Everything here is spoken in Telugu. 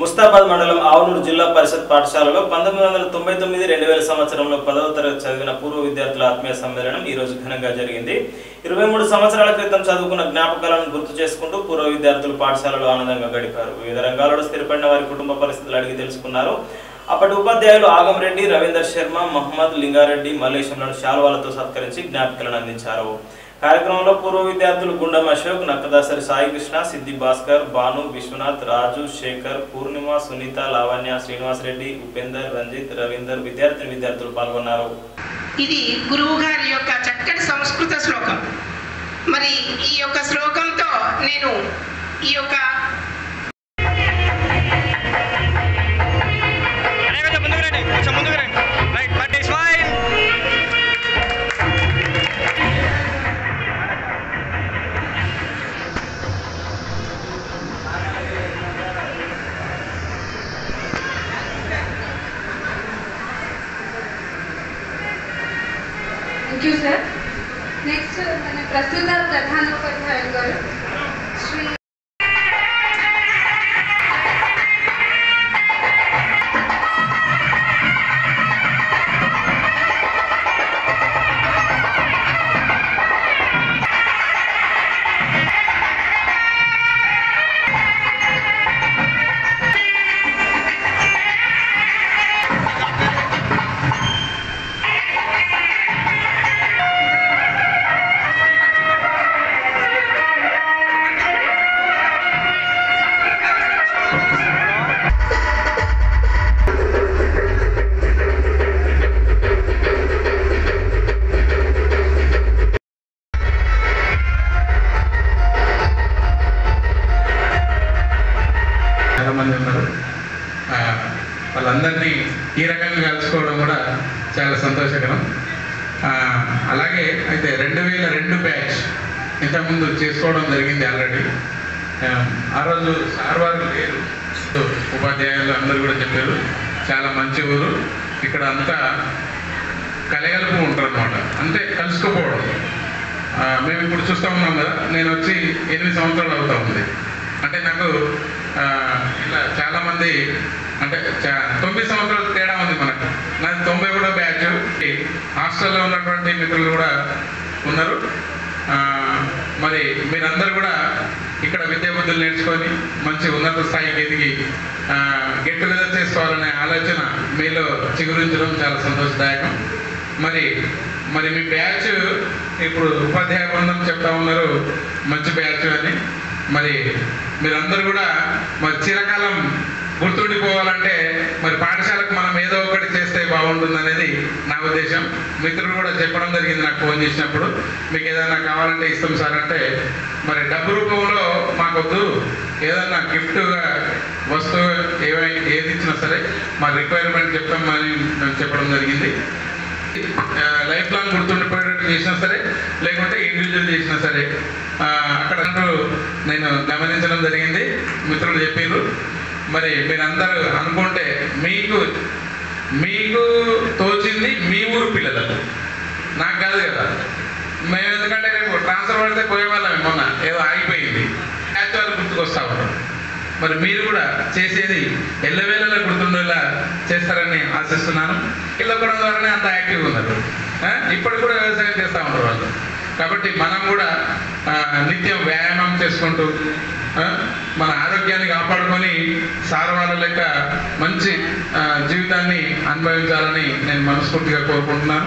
ముస్తాబాద్ మండలం ఆవునూరు జిల్లా పరిషత్ పాఠశాలలో పంతొమ్మిది వందల తొంభై తొమ్మిది రెండు వేల సంవత్సరంలో పదవ తరగతి చదివిన పూర్వ విద్యార్థుల ఆత్మీయ సమ్మేళనం ఈ రోజు ఘనంగా జరిగింది. ఇరవై మూడు సంవత్సరాల క్రితం చదువుకున్న జ్ఞాపకాలను గుర్తు చేసుకుంటూ పూర్వ విద్యార్థులు పాఠశాలలో ఆనందంగా గడిపారు. వివిధ రంగాలలో స్థిరపడిన వారి కుటుంబ పరిస్థితులు అడిగి తెలుసుకున్నారు. అప్పటి ఉపాధ్యాయులు ఆగంరెడ్డి రవీందర్ శర్మ మహమ్మద్ లింగారెడ్డి మల్లేశంలను శాల్వాలతో సత్కరించి జ్ఞాపికలను అందించారు. కార్యక్రమంలో పూర్వ విద్యార్థులు గుండం అశోక్ నక్కదాసరి సాయి కృష్ణ సిద్ధి భాస్కర్ భాను విశ్వనాథ్ రాజు శేఖర్ పూర్ణిమ సునీత లావణ్య శ్రీనివాస్ రెడ్డి ఉపేందర్ రంజిత్ రవీందర్ విద్యార్థి విద్యార్థులు పాల్గొన్నారు. ఇది గురువు గారి యొక్క చక్కటి సంస్కృత శ్లోకం. మరి ఈ యొక్క శ్లోకంతో నేను ఈ యొక్క થેન્ક યુ સર નેક્સ્ટ મને પ્રસ્તુતા પ્રધાન ઉપર ધ્યાન કરો ఈ రకంగా కలుసుకోవడం కూడా చాలా సంతోషకరం. అలాగే అయితే రెండు వేల రెండు బ్యాచ్ ఇంతకుముందు చేసుకోవడం జరిగింది ఆల్రెడీ. ఆ, రోజు సార్ వారు లేరు. ఉపాధ్యాయులు అందరూ కూడా చెప్పారు. చాలా మంచి ఊరు. ఇక్కడ అంతా కలగలుపు ఉంటారు అనమాట అంటే కలుసుకోపోవడం మేము ఇప్పుడు చూస్తూ ఉన్నాం కదా నేను వచ్చి ఎనిమిది సంవత్సరాలు అవుతా ఉంది. అంటే నాకు ఇలా చాలా మంది అంటే చా- తొమ్మిది సంవత్సరాల తేడా ఉంది మనకు. నాది తొంభై కూడా బ్యాచ్. హాస్టల్లో ఉన్నటువంటి మిత్రులు కూడా ఉన్నారు. మరి మీరందరూ కూడా ఇక్కడ విద్యాబుద్ధులు నేర్చుకొని మంచి ఉన్నత స్థాయికి ఎదిగి గెట్ టుగెదర్ చేసుకోవాలనే ఆలోచన మీలో చిగురించడం చాలా సంతోషదాయకం. మరి మరి మీ బ్యాచ్ ఇప్పుడు ఉపాధ్యాయ బృందం చెప్తా ఉన్నారు మంచి బ్యాచ్ అని. మరి మీరందరూ కూడా మరి చిరకాలం గుర్తుండిపోవాలంటే మరి పాఠశాలకు మనం ఏదో ఒకటి చేస్తే బాగుంటుంది అనేది నా ఉద్దేశం. మిత్రులు కూడా చెప్పడం జరిగింది నాకు ఫోన్ చేసినప్పుడు. మీకు ఏదైనా కావాలంటే ఇస్తాం సార్ అంటే మరి డబ్బు రూపంలో మాకొద్దు. ఏదన్నా గిఫ్ట్గా వస్తువు ఏమై ఏది ఇచ్చినా సరే మా రిక్వైర్మెంట్ చెప్తామని మేము చెప్పడం జరిగింది. లైఫ్ లాంగ్ గుర్తుండిపోయేటట్టు చేసినా సరే లేకుంటే ఇండివిజువల్ చేసినా సరే అక్కడ నేను గమనించడం జరిగింది. మిత్రులు చెప్పారు మరి మీరందరూ అనుకుంటే మీకు మీకు తోచింది మీ ఊరు పిల్లలకు. నాకు కాదు కదా. మేము ఎందుకంటే రేపు ట్రాన్స్ఫర్ పడితే పోయేవాళ్ళం మొన్న. ఏదో ఆగిపోయింది. యాక్చువల్ గుర్తుకొస్తా ఉన్నాం మరి మీరు కూడా చేసేది ఎల్లవేళలా గుర్తుండేలా చేస్తారని ఆశిస్తున్నాను. ఇళ్ళకొడం ద్వారానే అంత యాక్టివ్గా ఉన్నారు. ఇప్పుడు ఇప్పటికి కూడా వ్యవసాయం చేస్తూ ఉంటారు వాళ్ళు. కాబట్టి మనం కూడా నిత్యం వ్యాయామం చేసుకుంటూ మన ఆరోగ్యాన్ని కాపాడుకొని సారవాల లెక్క మంచి జీవితాన్ని అనుభవించాలని నేను మనస్ఫూర్తిగా కోరుకుంటున్నాను.